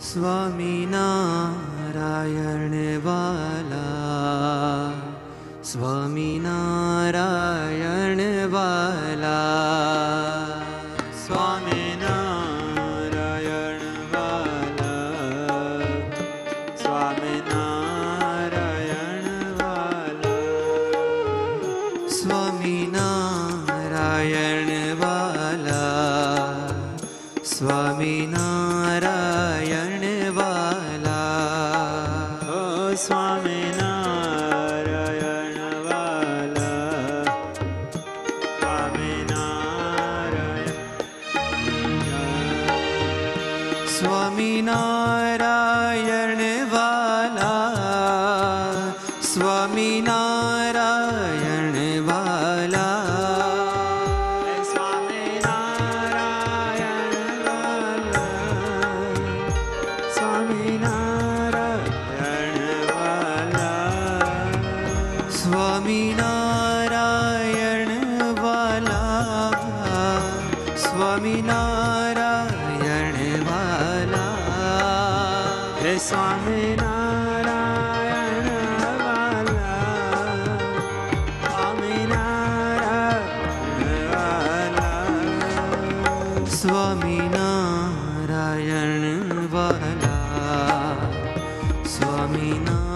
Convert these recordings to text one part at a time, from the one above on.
स्वामिनारायणवाला स्वामिनारायणवाला स्वामिनारायणवाला नारायणवाला स्वामी नारायण स्वामी नारायण वाला। स्वामी नारायण। स्वामी नारायण वाला। स्वामी नारायण स्वामिनारायण वाला। स्वामिनारायण वाला। हे वाला। स्वामिनारायण वाला। स्वामिनारायण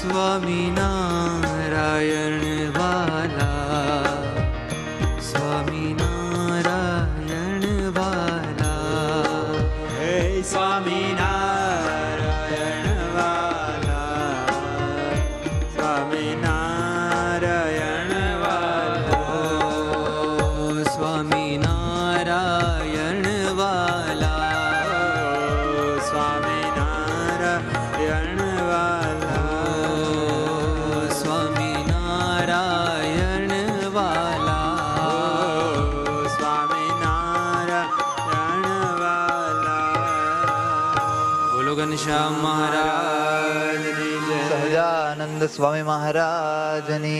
स्वामी नारायण वाला। स्वामी नारायण वाला। हे स्वामी नारायण वाला। स्वामी नारायण नारायण वाला। स्वामी नारायण वाला। बोलो घनश्याम महाराज सहजानंद स्वामी महाराज ने